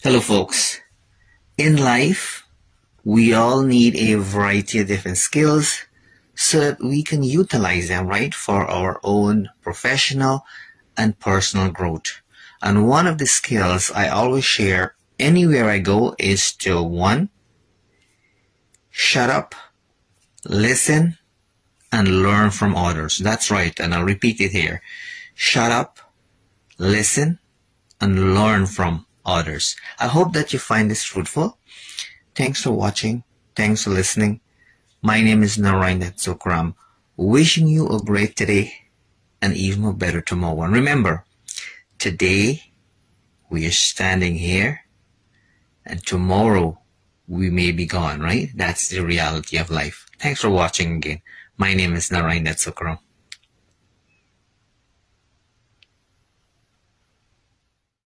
Hello, folks. In life, we all need a variety of different skills so that we can utilize them, right, for our own professional and personal growth. And one of the skills I always share anywhere I go is to one, shut up, listen, and learn from others. That's right. And I'll repeat it here. Shut up, listen, and learn from others. I hope that you find this fruitful. Thanks for watching. Thanks for listening. My name is Narine Sookram. Wishing you a great today and even a better tomorrow. And remember, today we are standing here and tomorrow we may be gone, right? That's the reality of life. Thanks for watching again. My name is Narine Sookram.